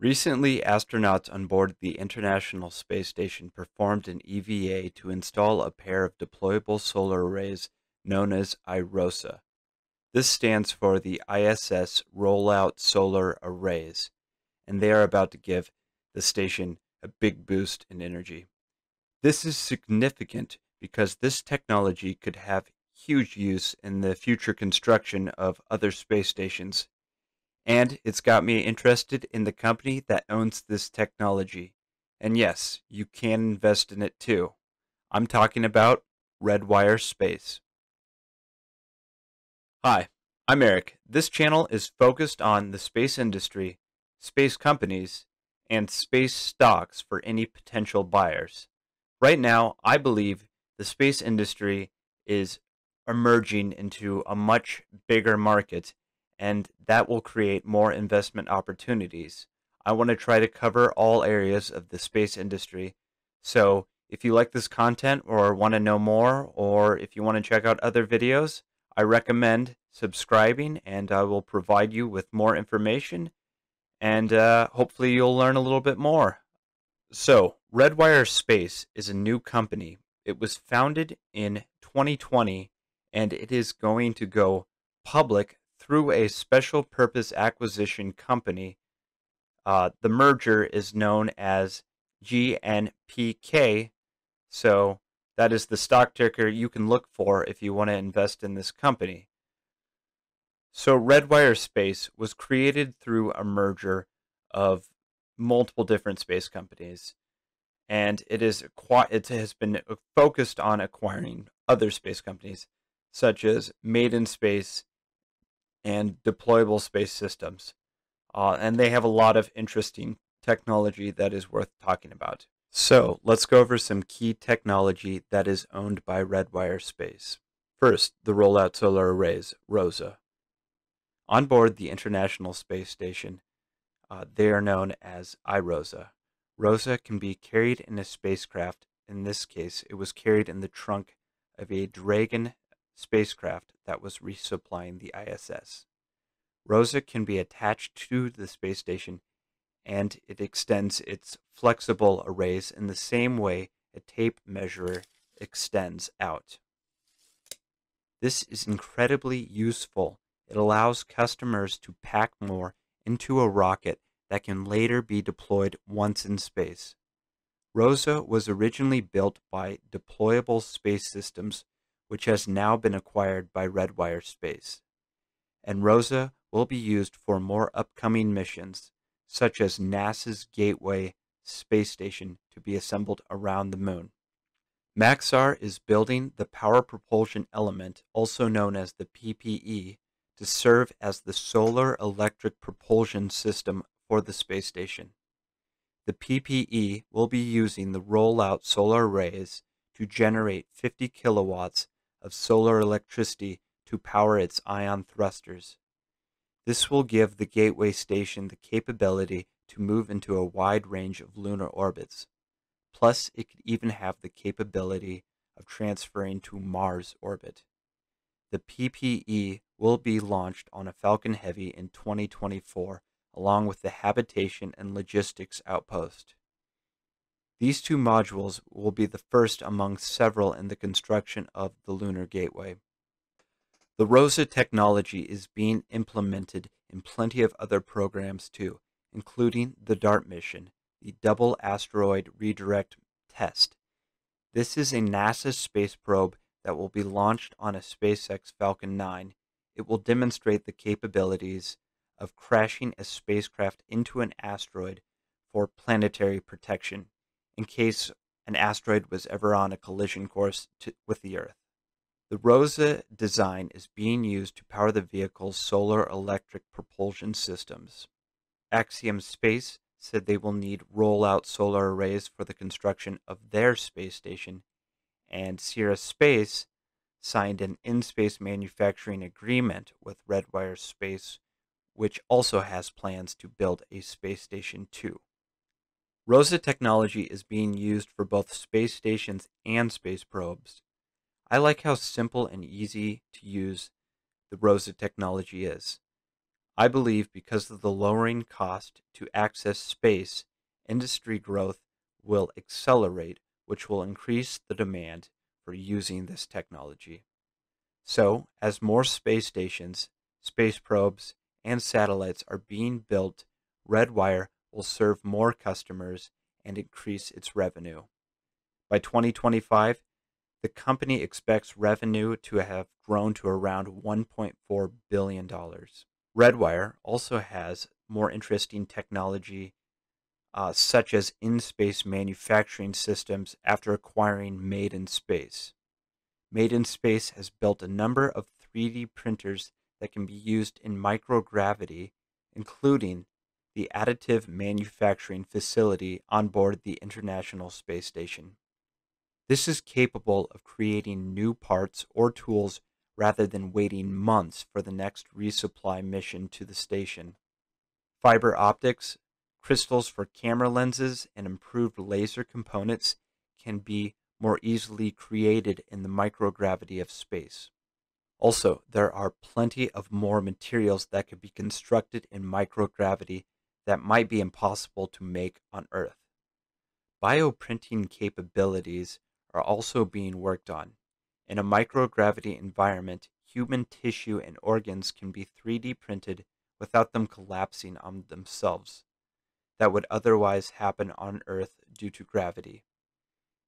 Recently, astronauts on board the International Space Station performed an EVA to install a pair of deployable solar arrays known as IROSA. This stands for the ISS Rollout Solar Arrays, and they are about to give the station a big boost in energy. This is significant because this technology could have huge use in the future construction of other space stations and it's got me interested in the company that owns this technology. And yes, you can invest in it too. I'm talking about Redwire Space. Hi, I'm Eric. This channel is focused on the space industry, space companies, and space stocks for any potential buyers. Right now, I believe the space industry is emerging into a much bigger market and that will create more investment opportunities. I want to try to cover all areas of the space industry. So if you like this content or want to know more, or if you want to check out other videos, I recommend subscribing and I will provide you with more information and uh, hopefully you'll learn a little bit more. So, Redwire Space is a new company. It was founded in 2020 and it is going to go public through a special purpose acquisition company. Uh, the merger is known as GNPK. So that is the stock ticker you can look for if you want to invest in this company. So Redwire Space was created through a merger of multiple different space companies and it is it has been focused on acquiring other space companies such as Made in Space and deployable space systems. Uh, and they have a lot of interesting technology that is worth talking about. So let's go over some key technology that is owned by Redwire Space. First, the Rollout Solar Arrays, ROSA. On board the International Space Station, uh, they are known as IROSA. ROSA can be carried in a spacecraft. In this case, it was carried in the trunk of a Dragon spacecraft that was resupplying the ISS. ROSA can be attached to the space station and it extends its flexible arrays in the same way a tape measure extends out. This is incredibly useful. It allows customers to pack more into a rocket that can later be deployed once in space. ROSA was originally built by Deployable Space Systems which has now been acquired by Redwire Space. And ROSA will be used for more upcoming missions, such as NASA's Gateway space station to be assembled around the moon. Maxar is building the power propulsion element, also known as the PPE, to serve as the solar electric propulsion system for the space station. The PPE will be using the rollout solar arrays to generate 50 kilowatts of solar electricity to power its ion thrusters. This will give the Gateway Station the capability to move into a wide range of lunar orbits. Plus, it could even have the capability of transferring to Mars orbit. The PPE will be launched on a Falcon Heavy in 2024, along with the Habitation and Logistics Outpost. These two modules will be the first among several in the construction of the Lunar Gateway. The ROSA technology is being implemented in plenty of other programs too, including the DART mission, the Double Asteroid Redirect Test. This is a NASA space probe that will be launched on a SpaceX Falcon 9. It will demonstrate the capabilities of crashing a spacecraft into an asteroid for planetary protection in case an asteroid was ever on a collision course to, with the Earth. The ROSA design is being used to power the vehicle's solar electric propulsion systems. Axiom Space said they will need rollout solar arrays for the construction of their space station, and Sierra Space signed an in space manufacturing agreement with Redwire Space, which also has plans to build a space station too. ROSA technology is being used for both space stations and space probes. I like how simple and easy to use the ROSA technology is. I believe because of the lowering cost to access space, industry growth will accelerate, which will increase the demand for using this technology. So, as more space stations, space probes, and satellites are being built, Redwire will serve more customers and increase its revenue. By 2025, the company expects revenue to have grown to around $1.4 billion. Redwire also has more interesting technology, uh, such as in space manufacturing systems after acquiring Made in Space. Made in Space has built a number of 3D printers that can be used in microgravity, including the additive manufacturing facility on board the International Space Station. This is capable of creating new parts or tools rather than waiting months for the next resupply mission to the station. Fiber optics, crystals for camera lenses, and improved laser components can be more easily created in the microgravity of space. Also, there are plenty of more materials that could be constructed in microgravity that might be impossible to make on Earth. Bioprinting capabilities are also being worked on. In a microgravity environment, human tissue and organs can be 3D printed without them collapsing on themselves. That would otherwise happen on Earth due to gravity.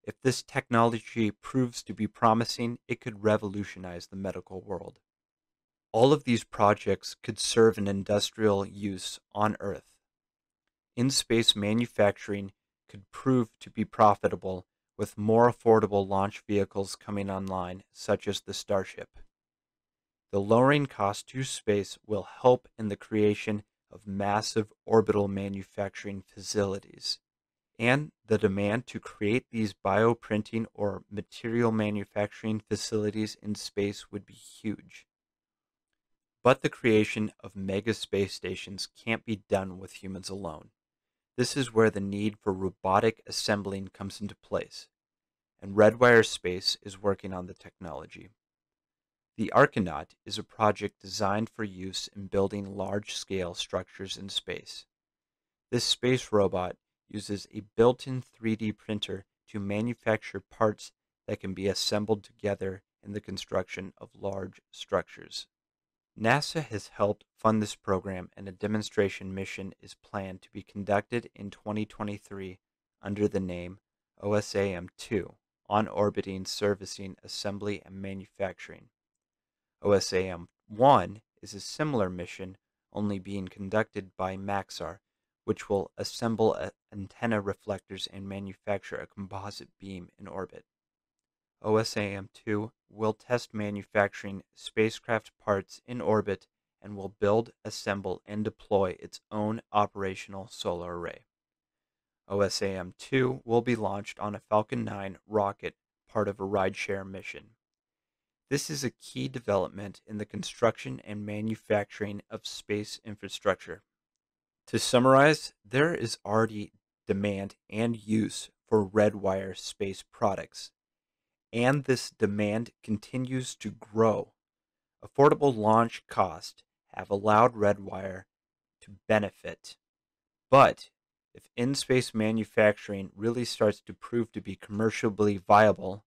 If this technology proves to be promising, it could revolutionize the medical world. All of these projects could serve an industrial use on Earth. In space manufacturing could prove to be profitable with more affordable launch vehicles coming online, such as the Starship. The lowering cost to space will help in the creation of massive orbital manufacturing facilities and the demand to create these bioprinting or material manufacturing facilities in space would be huge. But the creation of mega space stations can't be done with humans alone. This is where the need for robotic assembling comes into place, and Redwire Space is working on the technology. The Archinaut is a project designed for use in building large scale structures in space. This space robot uses a built-in 3D printer to manufacture parts that can be assembled together in the construction of large structures. NASA has helped fund this program and a demonstration mission is planned to be conducted in 2023 under the name OSAM-2, On Orbiting Servicing Assembly and Manufacturing. OSAM-1 is a similar mission only being conducted by Maxar which will assemble antenna reflectors and manufacture a composite beam in orbit. OSAM-2 will test manufacturing spacecraft parts in orbit and will build, assemble, and deploy its own operational solar array. OSAM-2 will be launched on a Falcon 9 rocket, part of a rideshare mission. This is a key development in the construction and manufacturing of space infrastructure. To summarize, there is already demand and use for Redwire space products, and this demand continues to grow. Affordable launch costs have allowed Redwire to benefit. But if in space manufacturing really starts to prove to be commercially viable,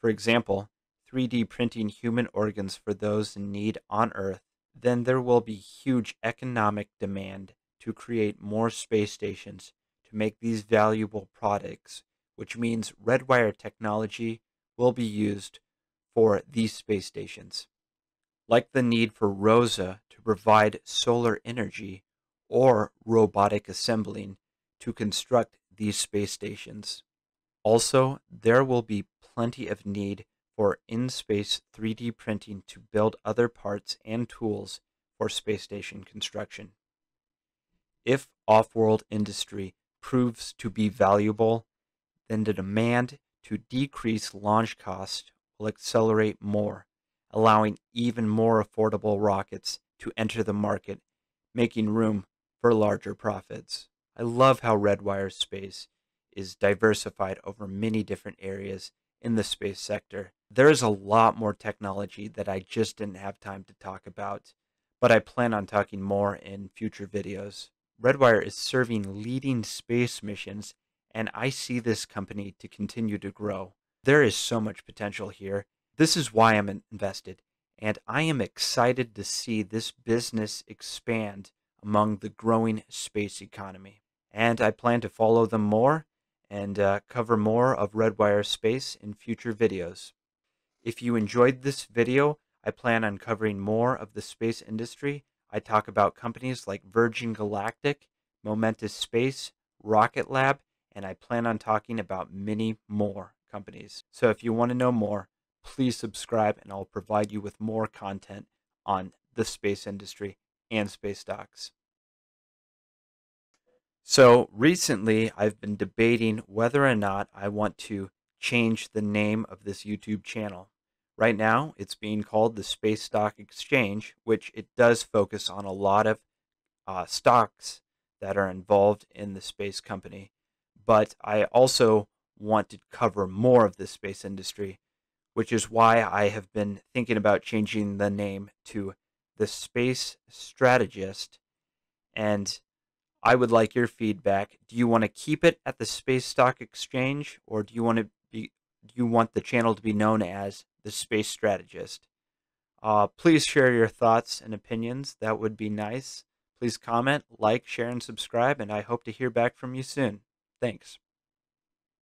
for example, 3D printing human organs for those in need on Earth, then there will be huge economic demand to create more space stations to make these valuable products, which means Redwire technology will be used for these space stations. Like the need for ROSA to provide solar energy or robotic assembling to construct these space stations. Also, there will be plenty of need for in-space 3D printing to build other parts and tools for space station construction. If off-world industry proves to be valuable, then the demand to decrease launch cost will accelerate more, allowing even more affordable rockets to enter the market, making room for larger profits. I love how Redwire Space is diversified over many different areas in the space sector. There is a lot more technology that I just didn't have time to talk about, but I plan on talking more in future videos. Redwire is serving leading space missions, and I see this company to continue to grow. There is so much potential here. This is why I'm invested, and I am excited to see this business expand among the growing space economy. And I plan to follow them more and uh, cover more of Redwire Space in future videos. If you enjoyed this video, I plan on covering more of the space industry. I talk about companies like Virgin Galactic, Momentus Space, Rocket Lab, and I plan on talking about many more companies. So if you want to know more, please subscribe and I'll provide you with more content on the space industry and space stocks. So recently, I've been debating whether or not I want to change the name of this YouTube channel. Right now, it's being called the Space Stock Exchange, which it does focus on a lot of uh, stocks that are involved in the space company. But I also want to cover more of the space industry, which is why I have been thinking about changing the name to the Space Strategist. And I would like your feedback. Do you want to keep it at the Space Stock Exchange, or do you want to be? Do you want the channel to be known as the Space Strategist? Uh, please share your thoughts and opinions. That would be nice. Please comment, like, share, and subscribe, and I hope to hear back from you soon. Thanks.